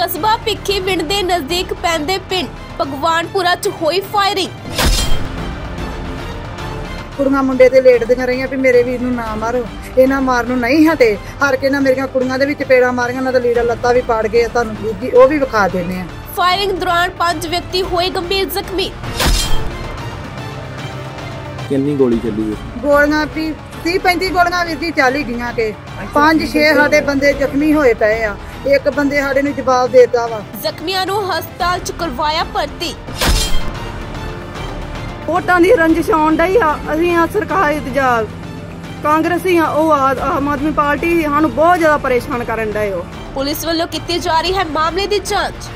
ਕਸਬਾ ਭਿੱਖੀ ਵਿੰਡ ਦੇ ਨਜ਼ਦੀਕ ਪੈਂਦੇ ਪਿੰਡ ਭਗਵਾਨਪੁਰਾ 'ਚ ਹੋਈ ਫਾਇਰਿੰਗ ਕੁੜੀਆਂ ਮੁੰਡੇ ਤੇ ਲੇਟਦੀਆਂ ਰਹੀਆਂ ਵੀ ਮੇਰੇ ਵੀਰ ਨੂੰ ਨਾ ਮਾਰੋ। ਇਹਨਾਂ ਮਾਰਨ ਨੂੰ ਨਹੀਂ ਹਟੇ। ਹਰ ਕੇ ਨਾ ਮੇਰੀਆਂ ਕੁੜੀਆਂ ਦੇ ਵਿੱਚ ਪੇੜਾ ਮਾਰੀਆਂ ਉਹਨਾਂ ਦਾ ਲੀੜਾ ਲੱਤਾ ਵੀ ਪਾੜ ਗਏ ਆ, ਤੁਹਾਨੂੰ ਵੀਰ ਜੀ ਉਹ ਵੀ ਵਿਖਾ ਦਿੰਦੇ ਆ। ਫਾਇਰਿੰਗ ਦੌਰਾਨ ਪੰਜ ਵਿਅਕਤੀ ਹੋਏ ਗੰਭੀਰ ਜ਼ਖਮੀ। ਕਿੰਨੀ ਗੋਲੀ ਚੱਲੀ ਹੈ? ਗੋਲੀਆਂ ਵੀ 30 35 ਗੋਲੀਆਂ ਵੀਰ ਜੀ ਚੱਲ ਹੀ ਗਈਆਂ ਕਿ। ਪੰਜ ਛੇ ਸਾਡੇ ਬੰਦੇ ਜ਼ਖਮੀ ਹੋਏ ਪਏ ਆ। ਇੱਕ ਬੰਦੇ ਸਾਡੇ ਨੂੰ ਜਵਾਬ ਦੇਤਾ ਵਾ। ਜ਼ਖਮੀਆਂ ਨੂੰ ਹਸਪਤਾਲ 'ਚ ਕਰਵਾਇਆ ਭਰਤੀ। ਵੋਟਾਂ ਦੀ ਰੰਜਿਸ਼ ਆਉਣ ਡਈ ਆ ਅਸੀਂ ਆ ਸਰਕਾਰ ਇਤਜਾਬ ਕਾਂਗਰਸੀ ਆ ਉਹ ਆ- ਆਮ ਆਦਮੀ ਪਾਰਟੀ ਸਾਨੂੰ ਬਹੁਤ ਜ਼ਿਆਦਾ ਪਰੇਸ਼ਾਨ ਕਰਨ ਡਏ ਹੋ ਪੁਲਿਸ ਵੱਲੋਂ ਕੀਤੀ ਜਾ ਰਹੀ ਹੈ ਮਾਮਲੇ ਦੀ ਜਾਂਚ।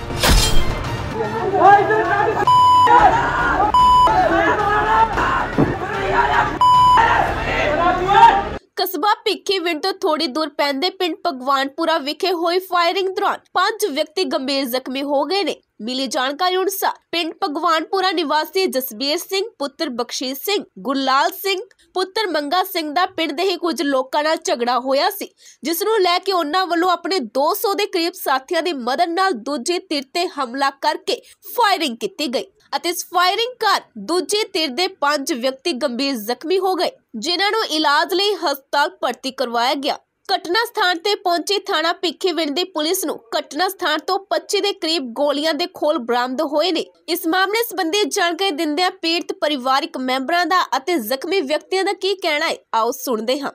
ਕਸਬਾ ਭਿੱਖੀ ਤੋਂ ਥੋੜੀ ਦੂਰ ਪੈਂਦੇ ਪਿੰਡ ਭਗਵਾਨਪੁਰਾ ਵਿਖੇ ਹੋਈ ਫਾਇਰਿੰਗ ਦੌਰਾਨ ਪੰਜ ਵਿਅਕਤੀ ਗੰਭੀਰ ਜ਼ਖਮੀ ਹੋ ਗਏ ਨੇ। ਮਿਲੀ ਜਾਣਕਾਰੀ ਅਨੁਸਾਰ ਪਿੰਡ ਭਗਵਾਨਪੁਰਾ ਨਿਵਾਸੀ ਜਸਬੀਰ ਸਿੰਘ, ਪੁੱਤਰ ਬਖਸ਼ੀਸ਼ ਸਿੰਘ, ਗੁਰਲਾਲ ਸਿੰਘ, ਪੁੱਤਰ ਮੰਗਾ ਸਿੰਘ ਦਾ ਪਿੰਡ ਦੇ ਹੀ ਕੁਝ ਲੋਕਾਂ ਨਾਲ ਝਗੜਾ ਹੋਇਆ ਸੀ, ਜਿਸ ਨੂੰ ਲੈ ਕੇ ਉਹਨਾਂ ਵੱਲੋਂ ਆਪਣੇ 200 ਦੇ ਕਰੀਬ ਸਾਥੀਆਂ ਦੀ ਮਦਦ ਨਾਲ ਦੂਜੇ ਧਿਰ ਤੇ ਹਮਲਾ ਕਰਕੇ ਫਾਇਰਿੰਗ ਕੀਤੀ ਗਈ। ਅਤੇ ਇਸ ਫਾਇਰਿੰਗ ਕਰ ਦੂਜੇ ਧਿਰ ਦੇ ਪੰਜ ਵਿਅਕਤੀ ਗੰਭੀਰ ਜ਼ਖਮੀ ਹੋ ਗਏ ਜਿਨ੍ਹਾਂ ਨੂੰ ਇਲਾਜ ਲਈ ਹਸਪਤਾਲ ਭਰਤੀ ਕਰਵਾਇਆ ਗਿਆ। ਘਟਨਾ ਸਥਾਨ ਤੇ ਪਹੁੰਚੀ ਥਾਣਾ ਭਿੱਖੀਵਿੰਡ ਦੀ ਪੁਲਿਸ ਨੂੰ ਘਟਨਾ ਸਥਾਨ ਤੋਂ 25 ਦੇ ਕਰੀਬ ਗੋਲੀਆਂ ਦੇ ਖੋਲ ਬਰਾਮਦ ਹੋਏ ਨੇ। ਇਸ ਮਾਮਲੇ ਸੰਬੰਧੀ ਜਾਣਕਾਰੀ ਦਿੰਦਿਆਂ ਪੀੜਤ ਪਰਿਵਾਰਕ ਮੈਂਬਰਾਂ ਦਾ ਅਤੇ ਜ਼ਖਮੀ ਵਿਅਕਤੀਆਂ ਦਾ ਕੀ ਕਹਿਣਾ ਹੈ ਆਓ ਸੁਣਦੇ ਹਾਂ।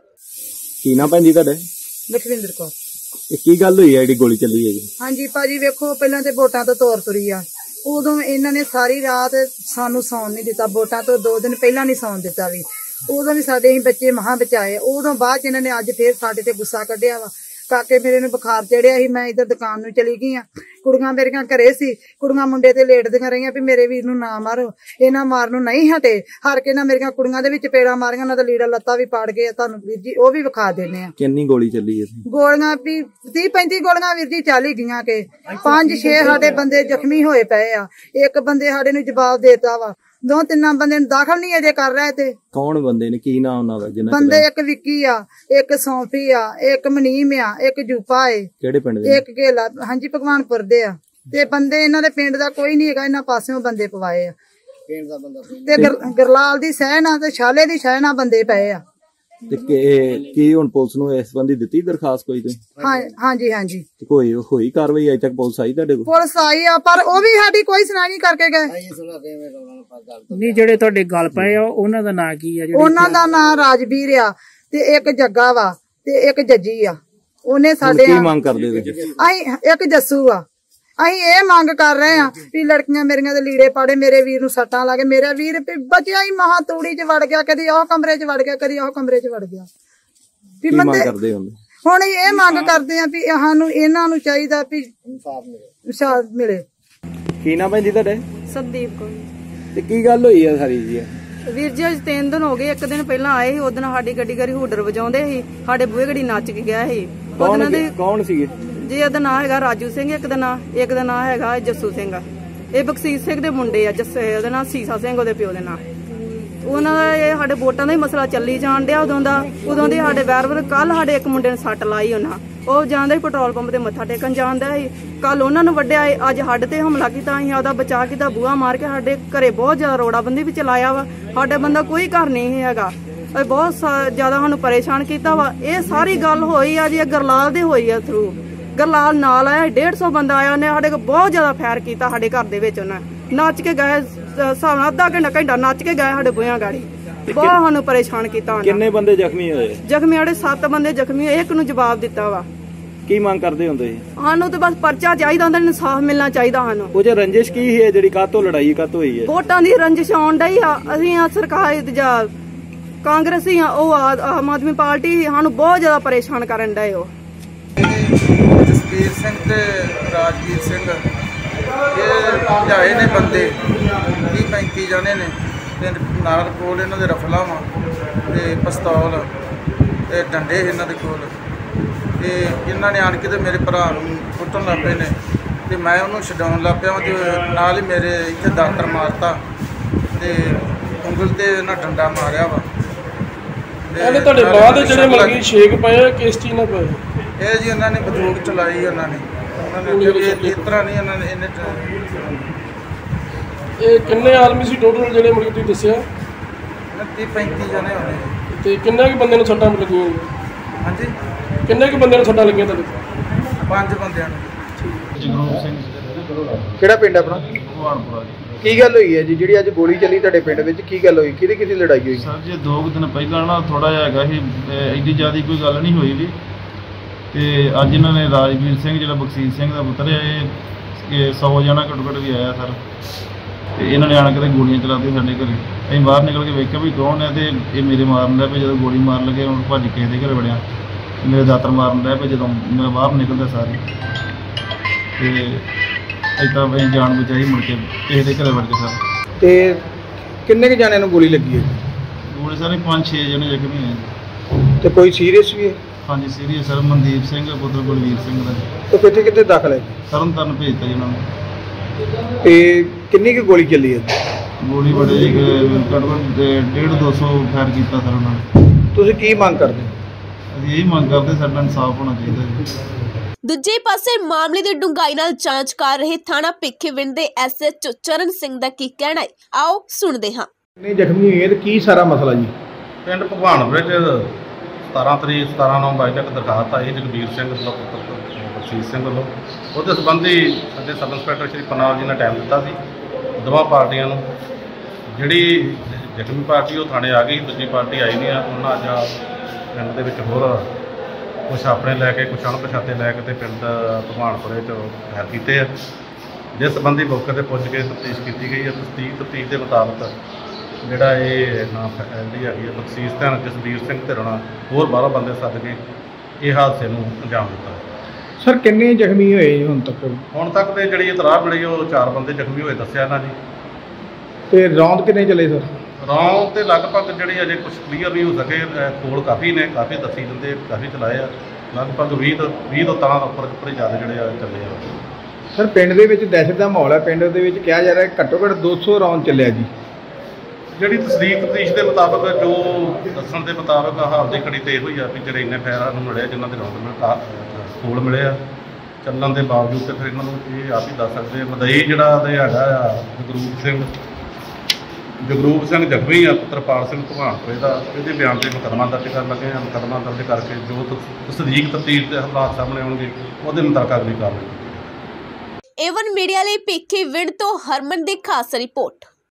ਕੀ ਨਾ ਭੈਣ ਜੀ ਤੁਹਾਡੇ? ਲਖਵਿੰਦਰ ਕੌਰ। ਇਹ ਕੀ ਗੱਲ ਹੋਈ ਹੈ ਜਿਹੜੀ ਗੋਲੀ ਚੱਲੀ ਹੈ ਜੀ? ਹਾਂਜੀ ਭਾਜੀ ਵੇਖੋ ਪਹਿਲਾਂ ਤੇ ਵੋਟਾਂ ਤੋਂ ਤੋਰ ਤੁਰੀ ਆ। ਉਦੋਂ ਇਹਨਾਂ ਨੇ ਸਾਰੀ ਰਾਤ ਸਾਨੂੰ ਸੌਣ ਨਹੀਂ ਦਿੱਤਾ, ਵੋਟਾਂ ਤੋਂ ਦੋ ਦਿਨ ਪਹਿਲਾਂ ਨਹੀਂ ਸੌਣ ਦਿੱਤਾ ਵੀ। ਉਦੋਂ ਵੀ ਸਾਡੇ ਅਸੀਂ ਬੱਚੇ ਮਹਾਂ ਬਚਾਏ, ਉਦੋਂ ਬਾਅਦ 'ਚ ਇਹਨਾਂ ਨੇ ਅੱਜ ਫੇਰ ਸਾਡੇ ਤੇ ਗੁੱਸਾ ਕੱਢਿਆ ਵਾ। ਕਾਕੇ ਮੇਰੇ ਨੂੰ ਬੁਖਾਰ ਚੜਿਆ ਸੀ ਮੈਂ ਇਧਰ ਦੁਕਾਨ ਨੂੰ ਚਲੀ ਗਈ ਆ ਕੁੜੀਆਂ ਮੇਰੀਆਂ ਘਰੇ ਸੀ ਕੁੜੀਆਂ ਮੁੰਡੇ ਤੇ ਲੇਟਦੀਆਂ ਰਹੀਆਂ ਵੀ ਮੇਰੇ ਵੀਰ ਨੂੰ ਨਾ ਮਾਰੋ ਇਹਨਾਂ ਮਾਰਨ ਨੂੰ ਨਹੀਂ ਹਟੇ। ਹਰ ਕੇ ਨਾ ਮੇਰੀਆਂ ਕੁੜੀਆਂ ਦੇ ਵਿੱਚ ਪੇੜਾ ਮਾਰੀਆਂ ਉਹਨਾਂ ਦਾ ਲੀੜਾ ਲੱਤਾ ਵੀ ਪਾੜ ਗਏ ਆ, ਤੁਹਾਨੂੰ ਵੀਰ ਜੀ ਉਹ ਵੀ ਵਿਖਾ ਦਿੰਦੇ ਆ ਕਿੰਨੀ ਗੋਲੀ ਚੱਲੀ ਹੈ ਗੋਲੀਆਂ ਵੀ 30 35 ਗੋਲੀਆਂ ਵੀਰ ਜੀ ਚੱਲ ਹੀ ਗਈਆਂ ਕਿ। ਪੰਜ ਛੇ ਸਾਡੇ ਬੰਦੇ ਜ਼ਖਮੀ ਹੋਏ ਪਏ ਆ। ਇੱਕ ਬੰਦੇ ਸਾਡੇ ਨੂੰ ਜਵਾਬ ਦੇਤਾ ਵਾ ਦੋ ਤਿੰਨਾਂ ਬੰਦੇ ਨੂੰ ਦਾਖਲ ਨਹੀਂ ਅਜੇ ਕਰ ਰਹੇ ਤੇ ਕੌਣ ਬੰਦੇ ਨੇ? ਕੀ ਨਾਮ ਉਹਨਾਂ ਦਾ ਜਿਹਨਾਂ ਬੰਦੇ? ਇੱਕ ਵਿੱਕੀ ਆ ਇੱਕ ਸੌਂਫੀ ਆ ਇੱਕ ਮਨੀਮ ਆ ਇੱਕ ਜੂਪਾ ਏ। ਕਿਹੜੇ ਪਿੰਡ ਦੇ ਨੇ? ਇੱਕ ਘੇਲਾ ਹਾਂਜੀ ਭਗਵਾਨਪੁਰ ਦੇ ਆ। ਤੇ ਬੰਦੇ ਇਹਨਾਂ ਦੇ ਪਿੰਡ ਦਾ ਕੋਈ ਨਹੀਂ ਹੈਗਾ ਇਹਨਾਂ ਪਾਸਿਓਂ ਬੰਦੇ ਪਵਾਏ ਆ। ਤੇ ਗਰ- ਗਰਲਾਲ ਦੀ ਸਹਿਣਾ ਤੇ ਛਾਲੇ ਦੀ ਸਹਿਣਾ ਬੰਦੇ ਪਏ ਆ। ਤੇ ਕਿ- ਕੀ ਹੁਣ ਪੁਲਿਸ ਨੂੰ ਇਸ ਸੰਬੰਧੀ ਦਿੱਤੀ ਦਰਖਾਸਤ ਕੋਈ ਤੇ? ਹਾਂ ਹਾਂਜੀ ਹਾਂਜੀ। ਤੇ ਕੋਈ ਹੋਈ ਕਾਰਵਾਈ ਅਜੇ ਤੱਕ ਪੁਲਿਸ ਆਈ ਤੁਹਾਡੇ ਕੋਲ? ਪੁਲਿਸ ਆਈ ਆ ਪਰ ਉਹ ਵੀ ਸਾਡੀ ਕੋਈ ਸੁਣਾਈ ਨਹੀਂ ਕਰਕੇ ਗਏ। ਨਹੀਂ ਜਿਹੜੇ ਤੁਹਾਡੇ ਗੱਲ ਪਏ ਆ ਉਹਨਾਂ ਦਾ ਨਾਂ ਕੀ ਆ ਜਿਹੜੇ ਉਹਨਾਂ ਦਾ ਨਾਂ ਰਾਜਵੀਰ ਆ ਤੇ ਇੱਕ ਜੱਗਾ ਵਾ ਤੇ ਇੱਕ ਜੱਜੀ ਆ। ਉਹਨੇ ਹੁਣ ਸਾਡੇ ਕੀ ਮੰਗ ਕਰਦੇ ਅਸੀਂ ਇੱਕ ਜੱਸੂ ਆ। ਅਸੀਂ ਇਹ ਮੰਗ ਕਰ ਰਹੇ ਆ ਵੀ ਲੜਕੀਆਂ ਮੇਰੀਆਂ ਦੇ ਲੀੜੇ ਪਾੜੇ ਮੇਰੇ ਵੀਰ ਨੂੰ ਸੱਟਾਂ ਲਾ ਕੇ ਮੇਰਾ ਵੀਰ ਬਚਿਆ ਹੀ ਮਹਾ ਤੂੜੀ 'ਚ ਵੜ ਗਿਆ ਕਦੀ ਉਹ ਕਮਰੇ 'ਚ ਵੜ ਗਿਆ ਕਦੀ ਉਹ ਕਮਰੇ 'ਚ ਵੜ ਗਿਆ। ਵੀ ਕਰਦੇ ਹੁੰਦੇ? ਹੁਣ ਇਹ ਮੰਗ ਕਰਦੇ ਆ ਵੀ ਸਾਨੂੰ ਇਹਨਾਂ ਨੂੰ ਚਾਹੀਦਾ ਵੀ ਇਨਸਾਫ ਮਿਲੇ। ਕੀ ਨਾ ਭੈਣ ਜੀ ਤੁਹਾਡੇ? ਸੰਦੀਪ ਕੌਰ। ਤੇ ਕੀ ਗੱਲ ਹੋਈ ਹੈ ਸਾਰੀ ਜੀ? ਵੀਰ ਜੀ ਅੱਜ ਤਿੰਨ ਦਿਨ ਹੋ ਗਏ ਇੱਕ ਦਿਨ ਪਹਿਲਾਂ ਆਏ ਸੀ ਉਦੋਂ ਸਾਡੀ ਗੱਡੀ ਗਰੀ ਹੂਡਰ ਵਜਾਉਂਦੇ ਸੀ ਸਾਡੇ ਬੂਹੇ ਗੜੀ ਨੱਚ ਕੇ ਗਿਆ ਸੀ। ਉਹਦਾਂ ਦੇ ਕੌਣ ਸੀਗੇ? ਜੇ ਇਹਦਾ ਨਾਂ ਹੈਗਾ ਰਾਜੂ ਸਿੰਘ, ਇੱਕ ਦਾ ਨਾਂ, ਇੱਕ ਦਾ ਨਾਂ ਹੈਗਾ ਜੱਸੂ ਸਿੰਘ। ਇਹ ਬਖਸ਼ੀਸ਼ ਸਿੰਘ ਦੇ ਮੁੰਡੇ ਆ, ਜੱਸੇ, ਉਹਦੇ ਨਾਂ ਸੀਸਾ ਸਿੰਘ, ਉਹਦੇ ਪਿਓ ਦੇ ਨਾਂ। ਉਹਨਾਂ ਦਾ ਇਹ ਸਾਡੇ ਵੋਟਾਂ ਦਾ ਹੀ ਮਸਲਾ ਚੱਲੀ ਜਾਣ ਡਿਆ ਉਦੋਂ ਦਾ। ਉਦੋਂ ਦੀ ਸਾਡੇ ਵੈਰਵਰ ਕੱਲ ਸਾਡੇ ਇੱਕ ਮੁੰਡੇ ਨੇ ਸੱਟ ਲਾਈ ਉਹਨਾਂ। ਉਹ ਜਾਂਦਾ ਸੀ ਪੈਟਰੋਲ ਪੰਪ ਤੇ ਮੱਥਾ ਟੇਕਣ ਜਾਂਦਾ ਸੀ। ਕੱਲ ਉਹਨਾਂ ਨੂੰ ਵੱਡਿਆ ਅੱਜ ਹੱਡ ਤੇ ਹਮਲਾ ਕੀਤਾ ਅਸੀਂ ਉਹਦਾ ਬਚਾ ਕੀਤਾ, ਬੂਹਾ ਮਾਰ ਕੇ ਸਾਡੇ ਘਰੇ ਬਹੁਤ ਜ਼ਿਆਦਾ ਰੋੜਾ ਬੰਦੀ ਵੀ ਚਲਾਇਆ ਵਾ। ਸਾਡੇ ਬੰਦਾ ਕੋਈ ਘਰ ਨਹੀਂ ਹੈਗਾ। ਇਹ ਬਹੁਤ ਜ਼ਿਆਦਾ ਸਾਨੂੰ ਪਰੇਸ਼ਾਨ ਕੀਤਾ ਵਾ। ਇਹ ਸਾਰੀ ਗੱਲ ਹੋਈ ਆ ਜੀ, ਇਹ ਗਰਲਾਲ ਦੇ ਹੋਈ ਆ ਥਰੂ ਗਰਲਾਲ ਨਾਲ ਆਇਆ 150 ਬੰਦਾ ਆਇਆ ਉਹਨੇ ਸਾਡੇ ਕੋਲ ਬਹੁਤ ਜ਼ਿਆਦਾ ਫੈਰ ਕੀਤਾ ਸਾਡੇ ਘਰ ਦੇ ਵਿੱਚ ਉਹਨਾਂ। ਨੱਚ ਕੇ ਗਏ ਹਿਸਾਬ ਨਾਲ ਅੱਧਾ ਘੰਟਾ ਘੰਟਾ ਨੱਚ ਕੇ ਗਏ ਸਾਡੇ ਬੁਆਂ ਗਾੜੀ। ਬਹੁਤ ਸਾਨੂੰ ਪਰੇਸ਼ਾਨ ਕੀਤਾ ਉਹਨਾਂ। ਕਿੰਨੇ ਬੰਦੇ ਜ਼ਖਮੀ ਹੋਏ? ਜ਼ਖਮੀ ਵਾਲੇ 7 ਬੰਦੇ ਜ਼ਖਮੀ ਹੋਏ ਇੱਕ ਨੂੰ ਜਵਾਬ ਦਿੱਤਾ ਵਾ। ਕੀ ਮੰਗ ਕਰਦੇ ਹੁੰਦੇ ਸੀ? ਸਾਨੂੰ ਤੇ ਬਸ ਪਰਚਾ ਚਾਹੀਦਾ ਹੁੰਦਾ ਇਨਸਾਫ ਮਿਲਣਾ ਚਾਹੀਦਾ ਸਾਨੂੰ। ਉਹ ਜੇ ਰੰਜਿਸ਼ ਕੀ ਹੈ ਜਿਹੜੀ ਕਾਤੋਂ ਲੜਾਈ ਕਾਤੋਂ ਹੋਈ ਹੈ ਵੋਟਾਂ ਦੀ ਰੰਜਿਸ਼ ਆਉਣ ਡਈ ਆ ਅਸੀਂ ਆ ਸਰਕਾਰ ਇਤਜਾਬ ਕਾਂਗਰਸੀ ਆ ਉਹ ਆਮ ਆਦਮੀ ਪਾਰਟੀ ਸਾਨੂੰ ਬਹੁਤ ਜ਼ਿਆਦਾ ਪਰੇਸ਼ਾਨ ਕਰਨ ਡਏ ਹੋ ਜਸਵੀਰ ਸਿੰਘ ਤੇ ਰਾਜਵੀਰ ਸਿੰਘ। ਇਹ ਭਜਾਏ ਨੇ ਬੰਦੇ 20 35 ਜਣੇ ਨੇ। ਤੇ ਨਾਲ ਕੋਲ ਇਹਨਾਂ ਦੇ ਰਫਲਾਂ ਵਾ ਤੇ ਪਿਸਤੌਲ ਤੇ ਡੰਡੇ ਇਹਨਾਂ ਦੇ ਕੋਲ। ਤੇ ਇਹਨਾਂ ਨੇ ਆਣ ਕੇ ਤੇ ਮੇਰੇ ਭਰਾ ਨੂੰ ਕੁੱਟਣ ਲੱਗ ਪਏ ਨੇ ਤੇ ਮੈਂ ਉਹਨੂੰ ਛਡਾਉਣ ਲੱਗ ਪਿਆ ਤੇ ਨਾਲ ਹੀ ਮੇਰੇ ਇੱਥੇ ਦਾਤਰ ਮਾਰਤਾ ਤੇ ਉਂਗਲ ਤੇ ਇਹਨਾਂ ਡੰਡਾ ਮਾਰਿਆ ਵਾ। ਇਹਨੇ ਤੁਹਾਡੇ ਬਾਅਦ ਜਿਹੜੇ ਮਲਕੀ ਛੇਕ ਪਏ ਕਿਸ ਚੀਜ਼ ਨਾਲ ਪਏ? ਇਹ ਜੀ ਉਹਨਾਂ ਨੇ ਬੰਦੂਕ ਚਲਾਈ ਉਹਨਾਂ ਨੇ। ਉਹਨਾਂ ਨੇ ਆਖਿਆ ਵੀ ਇਹ- ਇਸ ਤਰ੍ਹਾਂ ਨਹੀਂ ਇਹਨਾਂ ਨੇ ਇਹਨੇ ਇਹ ਕਿੰਨੇ ਆਦਮੀ ਸੀ ਟੋਟਲ ਜਿਹੜੇ ਮੁੜ ਕੇ ਤੁਸੀਂ ਦੱਸਿਆ? 30 35 ਜਣੇ ਹੋਣੇ। ਤੇ ਕਿੰਨੇ ਕੁ ਬੰਦੇ ਨੂੰ ਸੱਟਾਂ ਲੱਗੀਆਂ ਜੀ? ਹਾਂਜੀ। ਕਿੰਨੇ ਕੁ ਬੰਦੇ ਨੂੰ ਸੱਟਾਂ ਲੱਗੀਆਂ ਤੁਹਾਡੇ ਪੰਜ ਬੰਦਿਆਂ ਨੂੰ। ਜਗਰੂਪ ਸਿੰਘ ਕਿਹੜਾ ਪਿੰਡ ਆਪਣਾ? ਭਗਵਾਨਪੁਰਾ ਜੀ। ਕੀ ਗੱਲ ਹੋਈ ਹੈ ਜੀ? ਜਿਹੜੀ ਅੱਜ ਗੋਲੀ ਚੱਲੀ ਤੁਹਾਡੇ ਪਿੰਡ ਵਿੱਚ ਕੀ ਗੱਲ ਹੋਈ? ਕਿਹਦੀ ਕਿਹਦੀ ਲੜਾਈ ਹੋਈ? ਸਰ ਜੀ ਦੋ ਕੁ ਦਿਨ ਪਹਿਲਾਂ ਨਾ ਥੋੜਾ ਜਿਹਾ ਹੈਗਾ ਸੀ ਅਹ ਐਡੀ ਜ਼ਿਆਦਾ ਕੋਈ ਗੱਲ ਨਹੀਂ ਹੋਈ ਵੀ। ਤੇ ਅੱਜ ਇਹਨਾਂ ਨੇ ਰਾਜਵੀਰ ਸਿੰਘ ਜਿਹੜਾ ਬਖਸ਼ੀਸ਼ ਸਿੰਘ ਦਾ ਪੁੱਤਰ ਹੈ ਇਹ ਇਹ 100 ਜਣਾ ਘੱਟੋ ਘੱਟ ਵੀ ਆਇਆ ਸਰ। ਤੇ ਇਹਨਾਂ ਨੇ ਆਣ ਕੇ ਤੇ ਗੋਲੀਆਂ ਚਲਾਤੀ ਸਾਡੇ ਘਰੇ। ਅਸੀਂ ਬਾਹਰ ਨਿਕਲ ਕੇ ਵੇਖਿਆ ਵੀ ਕੌਣ ਹੈ ਤੇ ਇਹ ਮੇਰੇ ਮਾਰਨ ਲੱਗ ਪਏ ਜਦੋਂ ਗੋਲੀ ਮਾਰਨ ਲੱਗੇ ਹੁਣ ਭੱਜ ਕੇ ਇਹਦੇ ਘਰੇ ਵੜਿਆ। ਮੇਰੇ ਦਾਤਰ ਮਾਰਨ ਲੱਗ ਪਏ ਜਦੋਂ ਮੈਂ ਬਾਹਰ ਨਿਕਲਦਾ ਸਾਰੇ। ਤੇ ਏਦਾਂ ਅਸੀਂ ਜਾਨ ਬਚਾਈ ਮੁੜ ਕੇ ਕਿਸੇ ਦੇ ਘਰੇ ਵੜ ਕੇ ਸਰ। ਤੇ ਕਿੰਨੇ ਕੁ ਜਾਣਿਆਂ ਨੂੰ ਗੋਲੀ ਲੱਗੀ ਹੈ? ਗੋਲੀ ਸਾਰੇ ਪੰਜ ਛੇ ਜਣੇ ਜ਼ਖਮੀ ਹੋਏ ਤੇ ਕੋਈ ਸੀਰੀਅਸ ਵੀ ਹੈ? ਹਾਂਜੀ ਸੀਰੀਅਸ ਸਰ ਮਨਦੀਪ ਸਿੰਘ ਪੁੱਤਰ ਬਲਵੀਰ ਸਿੰਘ ਦਾ ਤੇ ਕਿੱਥੇ ਕਿੱਥੇ ਦਾਖਲ ਹੈ? ਤਰਨ ਤਾਰਨ ਭੇਜਤਾ ਜੀ ਉਹਨਾਂ ਨੂੰ। ਤੇ ਕਿੰਨੀ ਕੁ ਗੋਲੀ ਚੱਲੀ ਹੈ? ਗੋਲੀ ਬੜੇ ਜੀ ਘੱਟ 1.5 200 ਫਾਇਰ ਕੀਤਾ ਸਰ ਉਹਨਾਂ ਨੇ। ਤੁਸੀਂ ਕੀ ਮੰਗ ਕਰਦੇ? ਅਸੀਂ ਇਹੀ ਮੰਗ ਕਰਦੇ ਸਾਡਾ ਇਨਸਾਫ ਹੋਣਾ ਚਾਹੀਦਾ ਜੀ। ਦੂਜੇ ਪਾਸੇ ਮਾਮਲੇ ਦੀ ਡੂੰਘਾਈ ਨਾਲ ਜਾਂਚ ਕਰ ਰਹੇ ਥਾਣਾ ਭਿੱਖੀਵਿੰਡ ਦੇ ਐਸਐਚਓ ਚਰਨ ਸਿੰਘ ਦਾ ਕੀ ਕਹਿਣਾ ਹੈ? ਆਓ ਸੁਣਦੇ ਹਾਂ। ਨਹੀਂ ਜ਼ਖਮੀ ਹੋਈ ਹੈ ਤੇ ਕੀ ਸਾਰਾ ਮਸਲਾ ਜੀ? ਪਿੰਡ ਭਗਵਾਨਪੁਰੇ 'ਚ 17 ਤਰੀਕ 17 ਨਵੰਬਰ ਬਾਈ ਤੱਕ ਦਰਖਾਸਤ ਆਈ ਜਗਬੀਰ ਸਿੰਘ ਵੱਲੋਂ ਪੁੱਤਰ ਬਖਸ਼ੀਸ਼ ਸਿੰਘ ਵੱਲੋਂ। ਉਹਦੇ ਸੰਬੰਧੀ ਸਾਡੇ ਸਬ ਇੰਸਪੈਕਟਰ ਸ਼੍ਰੀ ਪਨਾਲ ਜੀ ਨੇ ਟਾਈਮ ਦਿੱਤਾ ਸੀ, ਦੋਵਾਂ ਪਾਰਟੀਆਂ ਨੂੰ। ਜਿਹੜੀ ਜ਼ਖਮੀ ਪਾਰਟੀ ਉਹ ਥਾਣੇ ਆ ਗਈ, ਦੂਜੀ ਪਾਰਟੀ ਆਈ ਨਹੀਂ ਆ। ਉਹਨਾਂ ਅੱਜ ਪਿੰਡ ਦੇ ਵਿੱਚ ਹੋਰ ਕੁਛ ਆਪਣੇ ਲੈ ਕੇ, ਕੁਛ ਅਣਪਛਾਤੇ ਲੈ ਕੇ ਤੇ ਪਿੰਡ ਭਗਵਾਨਪੁਰੇ 'ਚ ਫੈਰ ਕੀਤੇ ਆ। ਜਿਸ ਸੰਬੰਧੀ ਮੌਕੇ ਤੇ ਪੁੱਜ ਕੇ ਤਫਤੀਸ਼ ਕੀਤੀ ਗਈ ਹੈ। ਤਸਦੀਕ ਤਫਤੀਸ਼ ਦੇ ਮੁਤਾਬਕ ਜਿਹੜਾ ਇਹ ਨਾਮ ਫੈਲੀ ਹੈਗੀ ਹੈ ਬਖਸ਼ੀਸ਼ ਧਨ ਜਸਵੀਰ ਸਿੰਘ ਧਿਰਣਾ ਹੋਰ 12 ਬੰਦੇ ਸੱਦ ਕੇ ਇਹ ਹਾਦਸੇ ਨੂੰ ਅੰਜਾਮ ਦਿੱਤਾ। ਸਰ ਕਿੰਨੇ ਜ਼ਖਮੀ ਹੋਏ ਹੁਣ ਤੱਕ? ਹੁਣ ਤੱਕ ਤੇ ਜਿਹੜੀ ਇਤਲਾਹ ਮਿਲੀ ਉਹ ਚਾਰ ਬੰਦੇ ਜ਼ਖਮੀ ਹੋਏ ਦੱਸਿਆ ਇਹਨਾਂ ਜੀ ਤੇ ਰੌਂਦ ਕਿੰਨੇ ਚੱਲੇ ਸਰ? ਰੌਂ ਤੇ ਲਗਭਗ ਜਿਹੜੀ ਅਜੇ ਕੁਝ ਕਲੀਅਰ ਨਹੀਂ ਹੋ ਸਕੇ ਖੋਲ ਕਾਫੀ ਨੇ ਕਾਫੀ ਦੱਸੀ ਦਿੰਦੇ ਕਾਫੀ ਚਲਾਏ ਆ। ਲਗਭਗ 20 ਤੋਂ 20 ਤੋਂ ਤਰ੍ਹਾਂ ਉੱਪਰ ਉੱਪਰ ਜ਼ਿਆਦਾ ਜਿਹੜੇ ਆ ਚੱਲੇ ਆ। ਸਰ ਪਿੰਡ ਦੇ ਵਿੱਚ ਦਹਿਸ਼ਤ ਦਾ ਮਾਹੌਲ ਹੈ। ਪਿੰਡ ਦੇ ਵਿੱਚ ਕਿਹਾ ਜਾ ਰਿਹਾ ਘੱਟੋ ਘੱਟ 200 ਰੌਂਦ ਚੱਲਿਆ ਜੀ। ਜਿਹੜੀ ਤਸਦੀਕ ਤਫਤੀਸ਼ ਦੇ ਮੁਤਾਬਕ ਜੋ ਦੱਸਣ ਦੇ ਮੁਤਾਬਕ ਹਾਲ ਦੀ ਘੜੀ ਤੇ ਇਹੋ ਹੀ ਆ ਵੀ ਜਿਹੜੇ ਇੰਨੇ ਫੈਰਾਂ ਨੂੰ ਮਿਲਿਆ ਜਿਨ੍ਹਾਂ ਦੇ ਰੌਂਦ ਮਿਲ ਕਾ ਖੋਲ ਚੱਲਣ ਦੇ ਬਾਵਜੂਦ ਤੇ ਫਿਰ ਇਹਨਾਂ ਨੂੰ ਇਹ ਆਪ ਹੀ ਦੱਸ ਸਕਦੇ ਮਦਈ ਜਿਹੜਾ ਤੇ ਹੈਗਾ ਆ, ਜਗਰੂਪ ਸਿੰਘ। ਜਗਰੂਪ ਸਿੰਘ ਜ਼ਖਮੀ ਆ, ਪੁੱਤਰਪਾਲ ਸਿੰਘ ਭਗਵਾਨਪੁਰੇ ਦਾ, ਇਹਦੇ ਬਿਆਨ ਤੇ ਮੁਕੱਦਮਾ ਦਰਜ ਕਰਨ ਲੱਗੇ ਆ। ਮੁਕੱਦਮਾ ਦਰਜ ਕਰਕੇ ਜੋ ਤਸਦੀਕ ਤਫਤੀਸ਼ ਦੇ ਹਾਲਾਤ ਸਾਹਮਣੇ ਆਉਣਗੇ, ਉਹਦੇ ਮੁਤਾਬਕ ਅਗਲੀ ਕਾਰਵਾਈ ਏਵਨ ਮੀਡੀਆ ਲਈ ਭਿੱਖੀਵਿੰਡ ਤੋਂ ਹਰਮਨ ਦੀ ਖਾਸ ਰਿਪੋਰਟ।